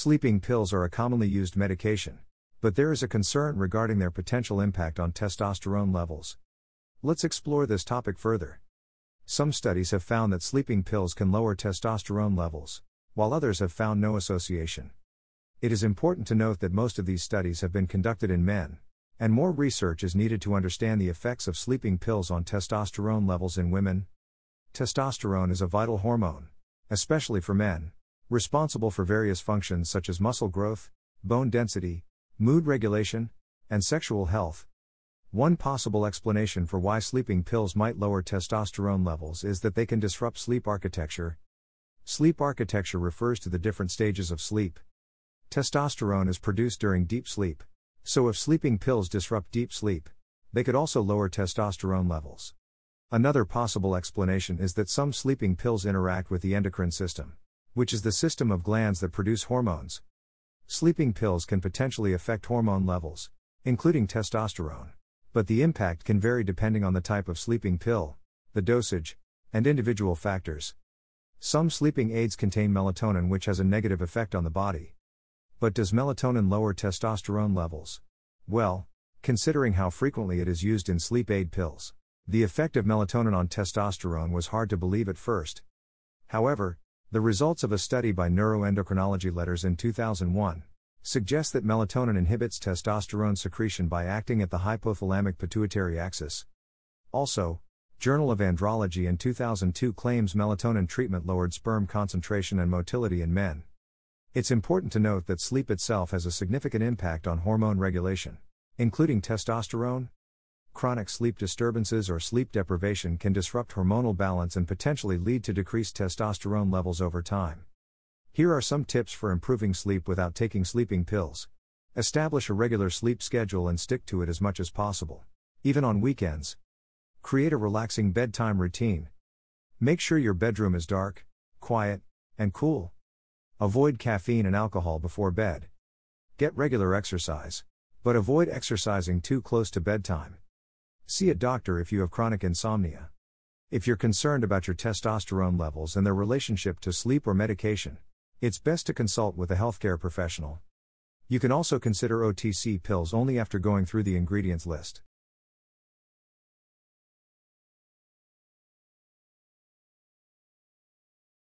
Sleeping pills are a commonly used medication, but there is a concern regarding their potential impact on testosterone levels. Let's explore this topic further. Some studies have found that sleeping pills can lower testosterone levels, while others have found no association. It is important to note that most of these studies have been conducted in men, and more research is needed to understand the effects of sleeping pills on testosterone levels in women. Testosterone is a vital hormone, especially for men, responsible for various functions such as muscle growth, bone density, mood regulation, and sexual health. One possible explanation for why sleeping pills might lower testosterone levels is that they can disrupt sleep architecture. Sleep architecture refers to the different stages of sleep. Testosterone is produced during deep sleep, so if sleeping pills disrupt deep sleep, they could also lower testosterone levels. Another possible explanation is that some sleeping pills interact with the endocrine system which is the system of glands that produce hormones. Sleeping pills can potentially affect hormone levels, including testosterone, but the impact can vary depending on the type of sleeping pill, the dosage, and individual factors. Some sleeping aids contain melatonin, which has a negative effect on the body. But does melatonin lower testosterone levels? Well, considering how frequently it is used in sleep aid pills, the effect of melatonin on testosterone was hard to believe at first. However, the results of a study by Neuroendocrinology Letters in 2001 suggest that melatonin inhibits testosterone secretion by acting at the hypothalamic pituitary axis. Also, Journal of Andrology in 2002 claims melatonin treatment lowered sperm concentration and motility in men. It's important to note that sleep itself has a significant impact on hormone regulation, including testosterone, chronic sleep disturbances or sleep deprivation can disrupt hormonal balance and potentially lead to decreased testosterone levels over time. Here are some tips for improving sleep without taking sleeping pills. Establish a regular sleep schedule and stick to it as much as possible, even on weekends. Create a relaxing bedtime routine. Make sure your bedroom is dark, quiet, and cool. Avoid caffeine and alcohol before bed. Get regular exercise, but avoid exercising too close to bedtime. See a doctor if you have chronic insomnia. If you're concerned about your testosterone levels and their relationship to sleep or medication, it's best to consult with a healthcare professional. You can also consider OTC pills only after going through the ingredients list.